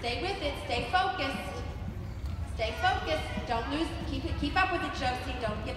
Stay with it. Stay focused. Stay focused. Don't lose. Keep it. Keep up with it, Josie. Don't get.